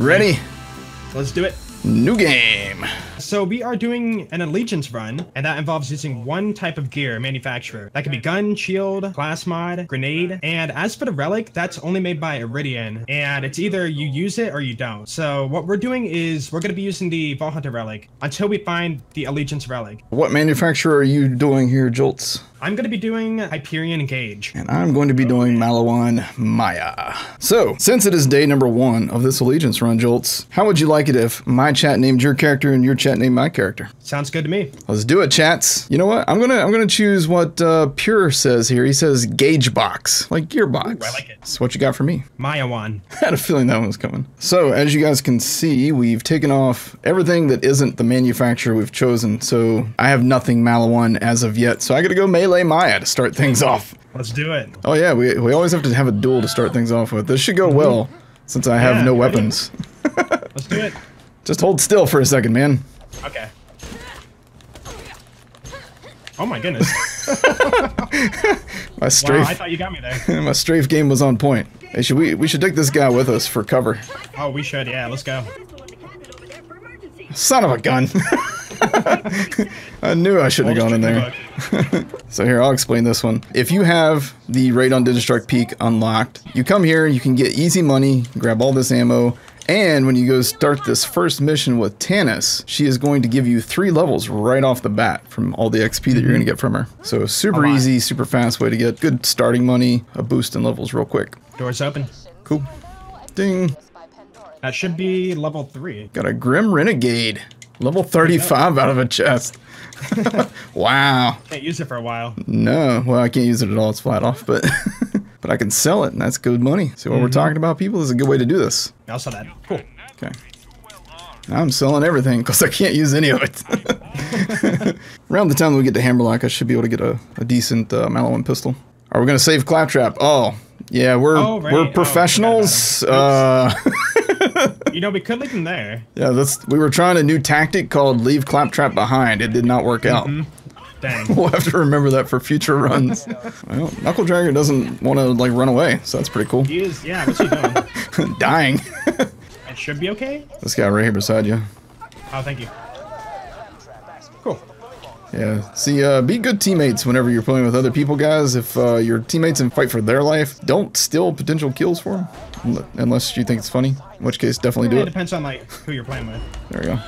Ready? Let's do it. New game. So we are doing an allegiance run, and that involves using one type of gear manufacturer. That could be gun, shield, class mod, grenade. And as for the relic, that's only made by Eridian, and it's either you use it or you don't. So what we're doing is we're going to be using the Vault Hunter relic until we find the allegiance relic. What manufacturer are you doing here, Jolts? I'm going to be doing Hyperion Gaige. And I'm going to be doing Maliwan Maya. So, since it is day number one of this Allegiance run, Jolts, how would you like it if my chat named your character and your chat named my character? Sounds good to me. Let's do it, chats. You know what? I'm gonna I'm gonna choose what uh, Pure says here. He says gauge box, like gearbox. Ooh, I like it. That's what you got for me. Maya one. I had a feeling that one was coming. So, as you guys can see, we've taken off everything that isn't the manufacturer we've chosen. So, I have nothing Maliwan as of yet. So, I gotta go melee Maya to start things off. Let's do it. Oh yeah, we, we always have to have a duel to start things off with. This should go mm-hmm. well, since I have Yeah, no weapons. Let's do it. Just hold still for a second, man. Okay. Oh my goodness. My strafe. Wow, I thought you got me there. my strafe game was on point. Hey, should we we should take this guy with us for cover? Oh, we should. Yeah, let's go. Son of a gun! I knew I shouldn't have gone in there. So here, I'll explain this one. If you have the Radon Digistruct Peak unlocked, you come here, you can get easy money, grab all this ammo, and when you go start this first mission with Tannis, she is going to give you three levels right off the bat from all the XP that you're going to mm-hmm. get from her. So super lot. easy, super fast way to get good starting money, a boost in levels real quick. Doors open. Cool. Ding. That should be level three. Got a Grim Renegade. Level 35 out of a chest. wow. Can't use it for a while. No, well, I can't use it at all. It's flat off, but but I can sell it, and that's good money. See what we're talking about, people? This is a good way to do this. I saw that. Cool. Okay. I'm selling everything because I can't use any of it. Around the time that we get to Hammerlock, I should be able to get a, a decent uh, pistol. Are we gonna save Claptrap? Oh, yeah, we're Oh, right. we're Oh, professionals. about uh, You know, we could leave them there. yeah, that's we were trying a new tactic called leave Claptrap behind. It did not work out. Dang. We'll have to remember that for future runs. well, Knuckle Dragger doesn't want to like run away, so that's pretty cool. He is. Yeah. What's he doing? Dying. It should be okay. this guy right here beside you. Oh, thank you. Cool. Yeah. See, uh, be good teammates whenever you're playing with other people, guys. If uh, your teammates in fight for their life, don't steal potential kills for them, unless you think it's funny. In which case, definitely do It it. depends on like who you're playing with. There we go.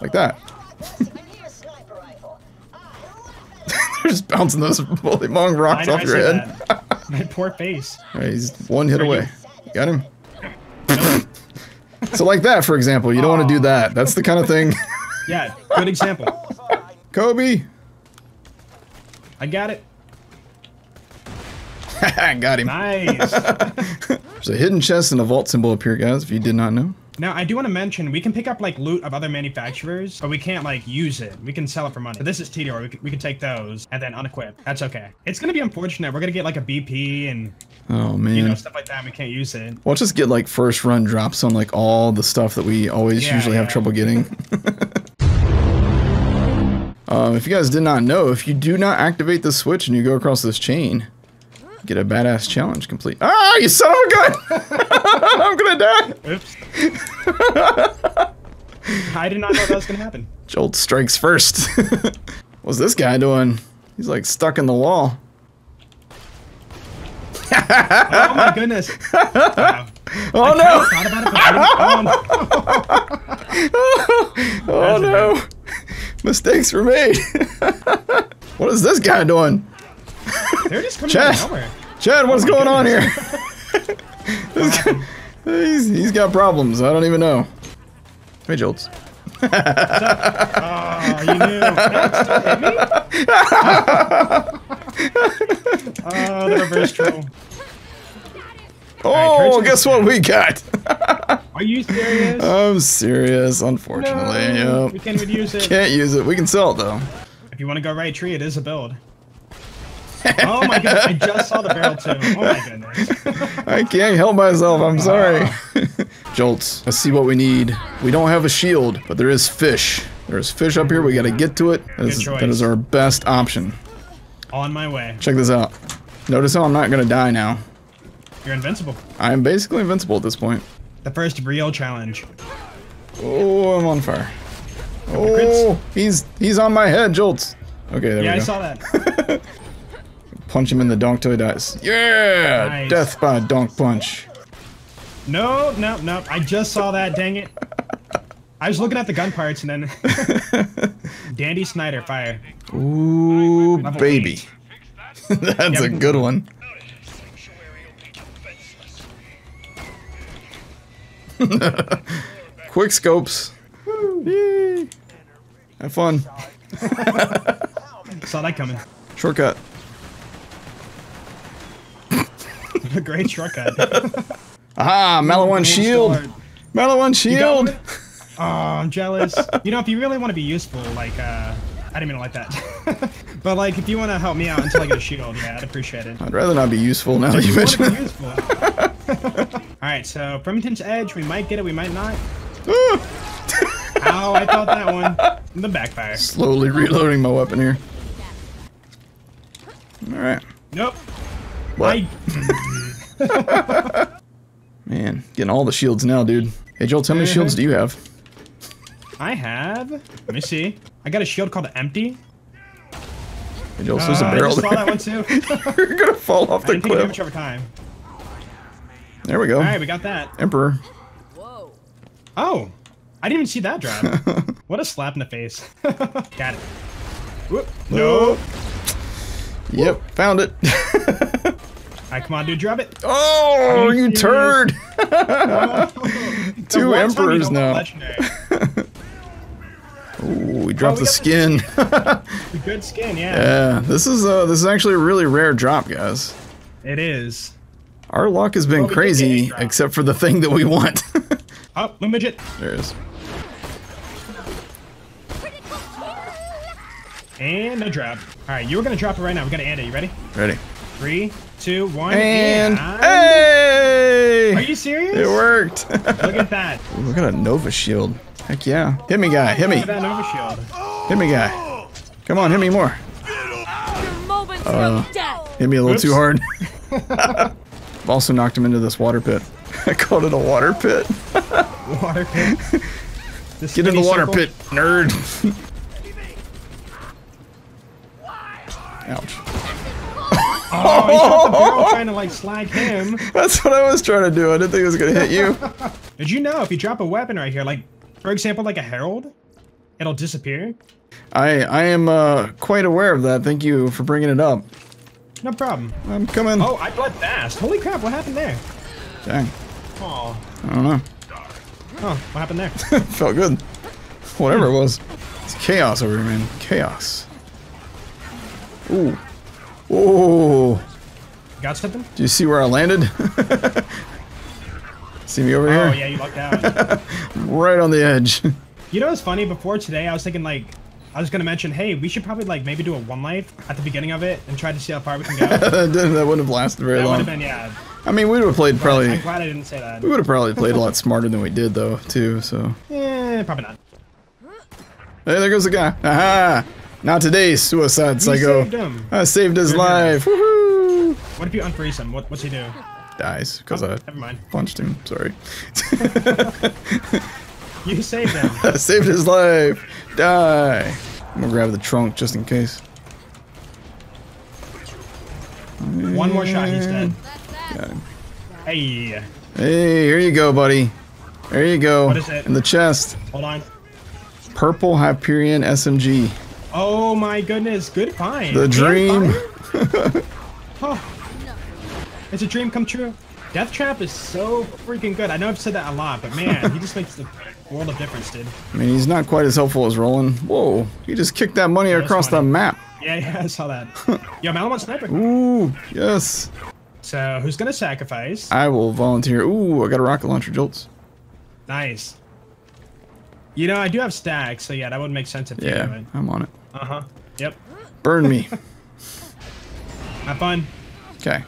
Like that. They're just bouncing those bullymong I rocks off I your head. My poor face. All right, he's one hit away. Got him. so like that, for example, you don't want to do that. That's the kind of thing. Yeah. Good example. Kobe. I got it. I got him. Nice. There's a hidden chest and a vault symbol up here, guys. If you did not know. Now, I do want to mention we can pick up like loot of other manufacturers, but we can't like use it. We can sell it for money. But this is Tediore. We can, we can take those and then unequip. That's okay. It's gonna be unfortunate. We're gonna get like a BP and Oh man. you know stuff like that. And we can't use it. We'll just get like first run drops on like all the stuff that we always Yeah, usually have trouble getting. um, if you guys did not know, if you do not activate the switch and you go across this chain, get a badass challenge complete. Ah, you son of a gun! I'm gonna die. Oops. I did not know that was gonna happen. Jolt strikes first. What's this guy doing? He's like stuck in the wall. Oh my goodness. Wow. Oh no! About it, but I oh, no. Oh no! Mistakes were made. what is this guy doing? They're just coming out Chad, of. Chad, what's Oh my going on here? What happened? he's, he's got problems. I don't even know. Hey, Jolts. Oh, you knew. That's hit me? oh, the reverse troll. Oh, turn guess what we got? Are you serious? I'm serious, unfortunately. No, Yep. We can't even use it. Can't use it. We can sell it though. If you want to go right tree, it is a build. Oh my goodness, I just saw the barrel too. Oh my goodness. I can't help myself. I'm sorry. Jolts. Let's see what we need. We don't have a shield, but there is fish. There's fish up here. We got to get to it. That is, that choice. our best option. On my way. Check this out. Notice how I'm not going to die now. You're invincible. I am basically invincible at this point. The first real challenge. Oh, I'm on fire. Oh, he's he's on my head, Jolts. Okay, there Yeah, we go. Yeah, I saw that. Punch him in the donk till he dies. Yeah! Nice. Death by donk punch. no, no, no. I just saw that. Dang it. I was looking at the gun parts and then. Dandy Snyder, fire. Ooh, Level baby. That's Yeah, a good one. Quick scopes. Have fun. Saw that coming. Shortcut. A great shortcut. Aha, Maliwan shield. Maliwan You got shield. Oh, I'm jealous. You know, if you really want to be useful, like, uh, I didn't mean it like that. but like, if you want to help me out until I get a shield, yeah, I'd appreciate it. I'd rather not be useful now that you mention it. useful. All right, so Remington's Edge, we might get it, we might not. Ah, Ow, I thought that one. The backfire. Slowly reloading my weapon here. Alright. Nope. What? I, Man, getting all the shields now, dude. Hey Joel, how many shields do you have? I have. Let me see. I got a shield called Empty. Hey Joel, there's a uh, barrel I just saw that one too. You're gonna fall off I the didn't take damage cliff. over time. There we go. All right, we got that. Emperor. Whoa. Oh, I didn't even see that drop. what a slap in the face. got it. Whoop. No. Yep, found it. All right, come on, dude, drop it. oh, Are you you turd! Two one time you emperors now. Ooh, we dropped we the skin. The Good skin, yeah. yeah, this is uh, this is actually a really rare drop, guys. It is. Our luck has been Well, we did get a crazy, except for the thing that we want. Oh, Blue Midget. there it is. And a drop. All right, you were going to drop it right now. We're going to end it. You ready? Ready. Three, two, one. And and- hey! Are you serious? It worked. Look at that. Ooh, Look at a Nova shield. Heck yeah. Hit me, guy. Hit me. That Nova Shield. Hit me, guy. Come on, hit me more. Momentary uh, death. Hit me a little too hard. I've also knocked him into this water pit. I called it a water pit. Water pit. The Get in the water circle. pit, nerd. Ouch. Oh, he shot the barrel trying to like slag him. That's what I was trying to do. I didn't think it was gonna hit you. Did you know if you drop a weapon right here, like for example, like a herald, it'll disappear? I I am uh, quite aware of that. Thank you for bringing it up. No problem. I'm coming. Oh, I bled fast. Holy crap! What happened there? Dang. Oh, I don't know. oh, what happened there? Felt good. Whatever it was. It's chaos over here, man. Chaos. Ooh. Whoa. Got something? Do you see where I landed? see me over Oh here? Oh yeah, you lucked out. Right on the edge. you know what's funny? Before today, I was thinking like. I was gonna mention, hey, we should probably like maybe do a one life at the beginning of it and try to see how far we can go. that that, wouldn't have lasted very would long. have been yeah. I mean, we would have played probably. I'm glad I didn't say that. We would have probably played a lot smarter than we did, though, too. So, Eh, probably not. hey, there goes the guy. Aha! Not today, Suicide Psycho. saved him. I saved his life. Woohoo! What if you unfreeze him? What, what's he do? Dies because I Never mind. punched him. Sorry. You saved him. I saved his life. Die. I'm gonna grab the trunk just in case. One more shot, he's dead. Got him. Hey, Hey, here you go, buddy. There you go. What is it? In the chest. hold on. Purple Hyperion SMG. Oh my goodness, good find. The dream. Oh. It's a dream come true. Death Trap is so freaking good. I know I've said that a lot, but man, he just makes the world of difference, dude. I mean, he's not quite as helpful as Roland. Whoa, he just kicked that money that's across the map. Yeah, yeah, I saw that. Yo, Maliwan Sniper. Ooh, yes. So, who's gonna sacrifice? I will volunteer. Ooh, I got a rocket launcher, Jolts. Nice. You know, I do have stacks, so yeah, that would make sense if you do Yeah, it. I'm on it. Uh huh. Yep. Burn me. Have fun. Okay.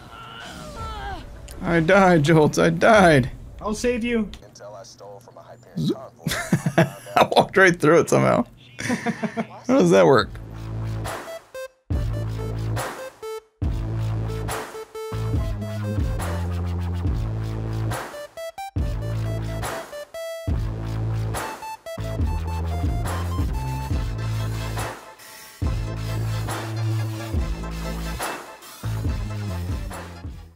I died, Jolts. I died. I'll save you. Intel I stole from a I walked right through it somehow. How does that work?